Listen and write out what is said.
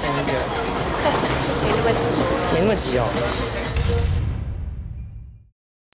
没那么急，没那么急哦。